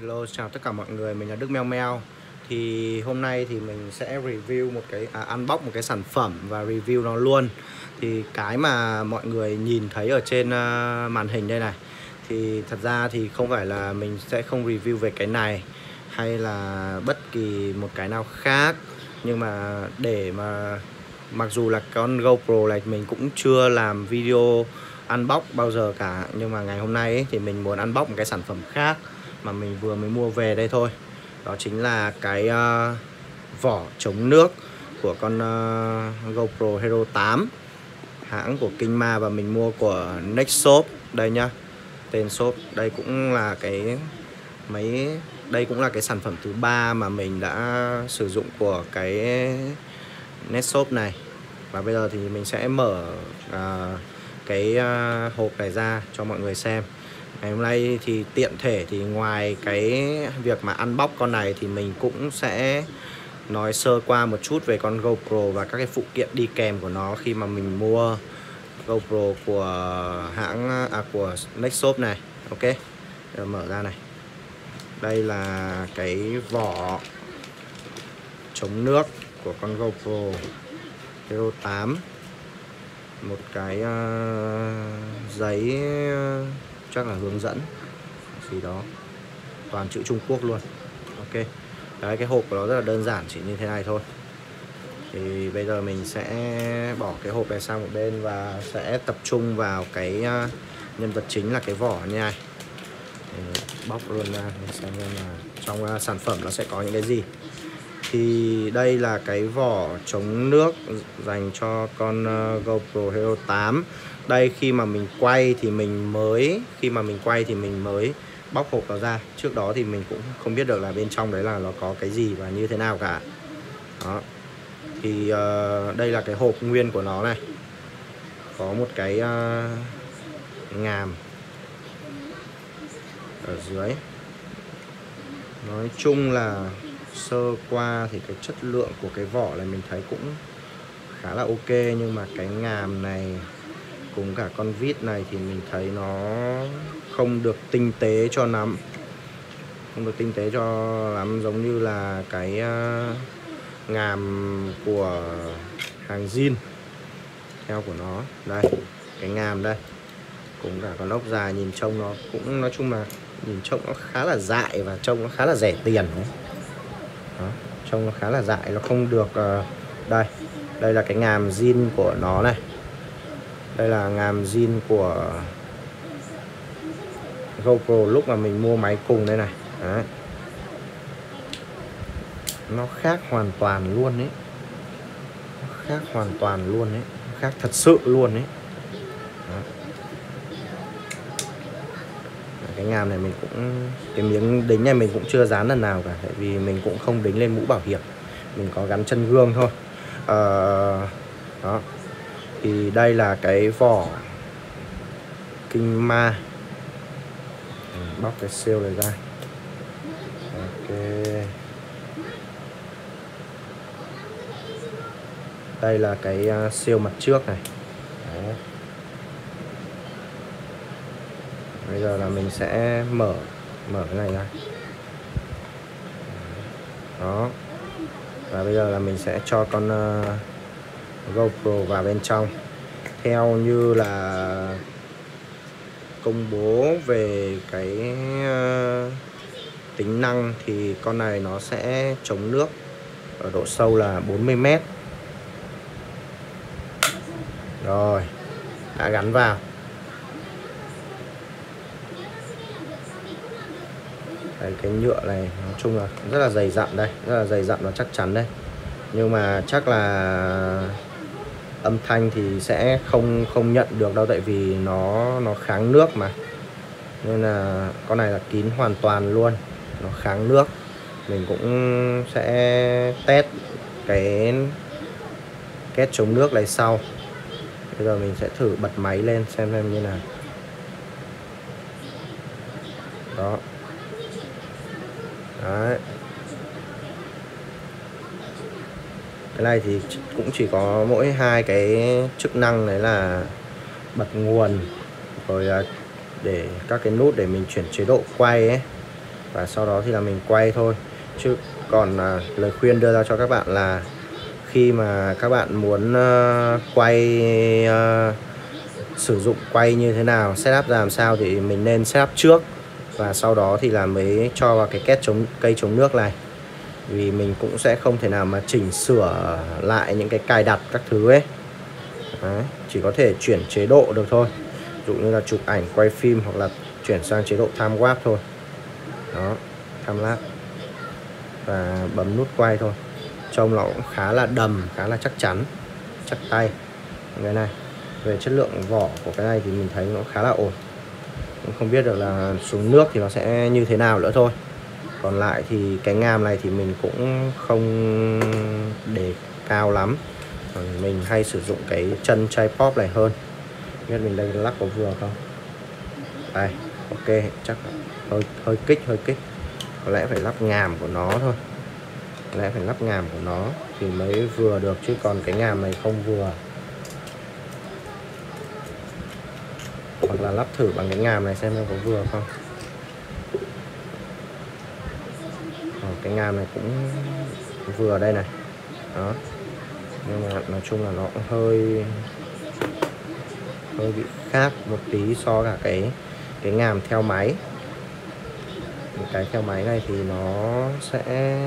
Hello, chào tất cả mọi người, mình là Đức Meo Meo Thì hôm nay thì mình sẽ review một cái, à, unbox một cái sản phẩm và review nó luôn. Thì cái mà mọi người nhìn thấy ở trên uh, màn hình đây này Thì thật ra thì không phải là mình sẽ không review về cái này Hay là bất kỳ một cái nào khác. Nhưng mà để mà Mặc dù là con GoPro này mình cũng chưa làm video unbox bao giờ cả. Nhưng mà ngày hôm nay ấy, thì mình muốn unbox một cái sản phẩm khác mà mình vừa mới mua về đây thôi. Đó chính là cái uh, vỏ chống nước của con uh, GoPro Hero 8 hãng của Kingma và mình mua của Next Shop đây nhá. Tên shop đây cũng là cái mấy đây cũng là cái sản phẩm thứ ba mà mình đã sử dụng của cái Next Shop này. Và bây giờ thì mình sẽ mở uh, cái uh, hộp này ra cho mọi người xem. Ngày hôm nay thì tiện thể thì ngoài cái việc mà ăn bóc con này thì mình cũng sẽ nói sơ qua một chút về con GoPro và các cái phụ kiện đi kèm của nó khi mà mình mua GoPro của hãng à của Nextshop này. Ok. Giờ mở ra này. Đây là cái vỏ chống nước của con GoPro Hero 8 một cái uh, giấy uh, chắc là hướng dẫn gì đó. Toàn chữ Trung Quốc luôn. Ok. Đấy, cái hộp của nó rất là đơn giản, chỉ như thế này thôi. Thì bây giờ mình sẽ bỏ cái hộp này sang một bên và sẽ tập trung vào cái à, nhân vật chính là cái vỏ như này. Để bóc luôn ra để xem là trong à, sản phẩm nó sẽ có những cái gì. Thì đây là cái vỏ chống nước dành cho con à, GoPro Hero 8 đây khi mà mình quay thì mình mới khi mà mình quay thì mình mới bóc hộp nó ra. Trước đó thì mình cũng không biết được là bên trong đấy là nó có cái gì và như thế nào cả. Đó. Thì uh, đây là cái hộp nguyên của nó này. Có một cái uh, ngàm ở dưới. Nói chung là sơ qua thì cái chất lượng của cái vỏ này mình thấy cũng khá là ok nhưng mà cái ngàm này cùng cả con vít này thì mình thấy nó không được tinh tế cho lắm. Không được tinh tế cho lắm giống như là cái ờ, ngàm của hàng zin. Theo của nó đây cái ngàm đây. Cùng cả con ốc dài nhìn trông nó cũng nói chung là nhìn trông nó khá là dại và trông nó khá là rẻ tiền đấy đó, trông nó khá là dại nó không được uh, đây đây là cái ngàm zin của nó này đây là ngàm zin của GoPro lúc mà mình mua máy cùng đây này. Đấy. nó khác hoàn toàn luôn ấy. Nó khác hoàn toàn luôn ấy. Khác thật sự luôn ấy. Cái ngàm này mình cũng cái miếng đính này mình cũng chưa dán lần nào cả tại vì mình cũng không đính lên mũ bảo hiểm. Mình có gắn chân gương thôi. À, đó thì đây là cái vỏ kinh ma. Bóc cái siêu này ra. Ok. Đây là cái à, siêu mặt trước này. Đấy. bây giờ là mình sẽ mở mở cái này ra. Đó. Và bây giờ là mình sẽ cho con uh, GoPro vào bên trong. Theo như là công bố về cái ờ, tính năng thì con này nó sẽ chống nước ở độ sâu là 40 mét. Rồi đã gắn vào. Đây, cái nhựa này nói chung là rất là dày dặn đây rất là dày dặn và chắc chắn đây. Nhưng mà chắc là âm thanh thì sẽ không không nhận được đâu, tại vì nó nó kháng nước mà. Nên là con này là kín hoàn toàn luôn, nó kháng nước. Mình cũng sẽ test cái két chống nước này sau. Bây giờ mình sẽ thử bật máy lên xem xem như nào. Đó. Đấy. Cái này thì cũng chỉ có mỗi hai cái chức năng đấy là bật nguồn rồi à, để các cái nút để mình chuyển chế độ quay ấy. Và sau đó thì là mình quay thôi. Chứ còn à, lời khuyên đưa ra cho các bạn là khi mà các bạn muốn uh, quay uh, sử dụng quay như thế nào setup ra làm sao thì mình nên setup trước. Và sau đó thì là mới cho vào cái két chống cây chống nước này vì mình cũng sẽ không thể nào mà chỉnh sửa lại những cái cài đặt các thứ ấy. Đấy, chỉ có thể chuyển chế độ được thôi. Dụ như là chụp ảnh quay phim hoặc là chuyển sang chế độ time warp thôi. Đó time lapse. Và bấm nút quay thôi. Trông nó cũng khá là đầm khá là chắc chắn chắc tay. Cái này về chất lượng vỏ của cái này thì mình thấy nó khá là ổn. Cũng không biết được là xuống nước thì nó sẽ như thế nào nữa thôi còn lại thì cái ngàm này thì mình cũng không để cao lắm. Mình hay sử dụng cái chân chai pop này hơn. Biết mình đây lắc có vừa không? Đây, ok, chắc hơi hơi kích hơi kích. Có lẽ phải lắp ngàm của nó thôi. Có lẽ phải lắp ngàm của nó thì mới vừa được, chứ còn cái ngàm này không vừa. Hoặc là lắp thử bằng cái ngàm này xem nó có vừa không. Cái ngàm này cũng vừa đây này. Đó. Nhưng mà nói chung là nó cũng hơi hơi bị khác một tí so cả cái cái ngàm theo máy. Cái theo máy này thì nó sẽ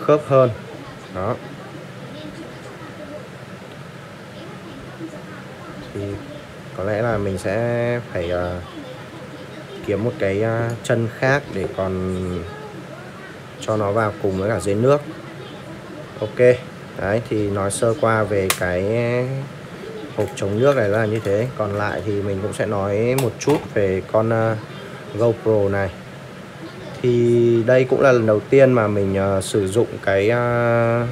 khớp hơn. Đó. Thì có lẽ là mình sẽ phải uh, kiếm một cái uh, chân khác để còn cho nó vào cùng với cả dưới nước. Ok đấy thì nói sơ qua về cái hộp chống nước này là như thế. Còn lại thì mình cũng sẽ nói một chút về con uh, GoPro này. Thì đây cũng là lần đầu tiên mà mình uh, sử dụng cái uh,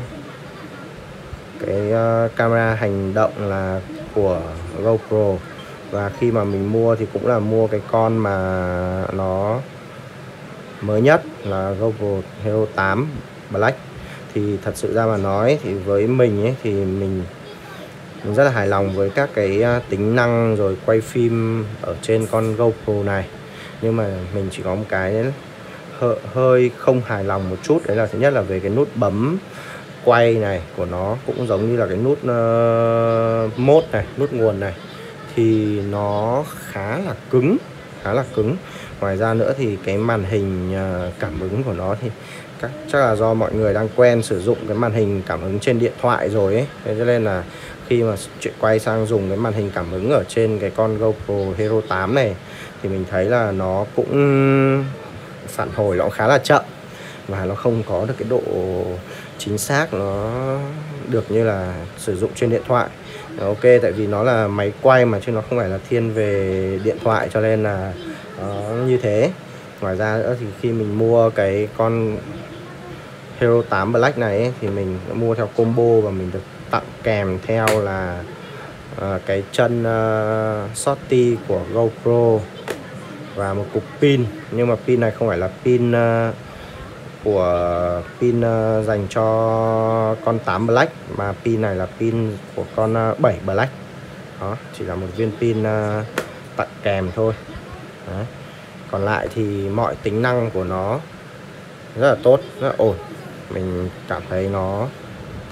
cái uh, camera hành động là của GoPro. Và khi mà mình mua thì cũng là mua cái con mà nó mới nhất là Google Hero 8 Black. Thì thật sự ra mà nói thì với mình ấy thì mình mình rất là hài lòng với các cái à, tính năng rồi quay phim ở trên con GoPro này. Nhưng mà mình chỉ có một cái hơi không hài lòng một chút đấy là thứ nhất là về cái nút bấm quay này của nó cũng giống như là cái nút uh, mode này nút nguồn này. Thì nó khá là cứng khá là cứng ngoài ra nữa thì cái màn hình à, cảm ứng của nó thì các, chắc là do mọi người đang quen sử dụng cái màn hình cảm ứng trên điện thoại rồi ấy. Thế cho nên là khi mà chuyện quay sang dùng cái màn hình cảm ứng ở trên cái con GoPro Hero 8 này, thì mình thấy là nó cũng phản hồi, nó khá là chậm. Và nó không có được cái độ chính xác, nó được như là sử dụng trên điện thoại. Ờ, ok, tại vì nó là máy quay mà chứ nó không phải là thiên về điện thoại, cho nên là nó như thế. Ngoài ra nữa thì khi mình mua cái con Hero 8 Black này ấy, thì mình mua theo combo và mình được tặng kèm theo là uh, cái chân ờ, uh, shorty của GoPro và một cục pin. Nhưng mà pin này không phải là pin uh, của pin uh, dành cho con 8 Black mà pin này là pin của con uh, 7 Black. Đó chỉ là một viên pin uh, tặng kèm thôi. Đấy. còn lại thì mọi tính năng của nó rất là tốt rất là ổn. Mình cảm thấy nó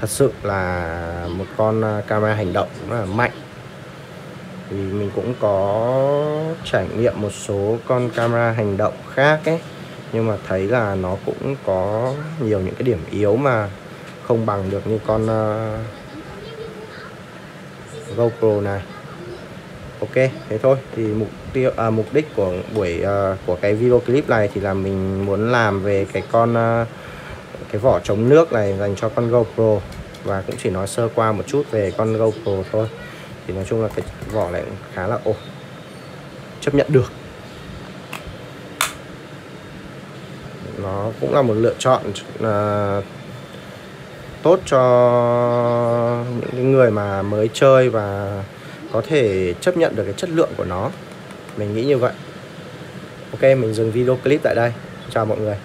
thật sự là một con à, camera hành động rất là mạnh. Thì mình cũng có trải nghiệm một số con camera hành động khác ấy nhưng mà thấy là nó cũng có nhiều những cái điểm yếu mà không bằng được như con uh, GoPro này ok thế thôi. Thì mục tiêu à, mục đích của buổi uh, của cái video clip này thì là mình muốn làm về cái con uh, cái vỏ chống nước này dành cho con GoPro. Và cũng chỉ nói sơ qua một chút về con GoPro thôi. Thì nói chung là cái vỏ này khá là ổn. Chấp nhận được. Nó cũng là một lựa chọn uh, tốt cho những người mà mới chơi và có thể chấp nhận được cái chất lượng của nó. Mình nghĩ như vậy. Ok, mình dừng video clip tại đây. Chào mọi người.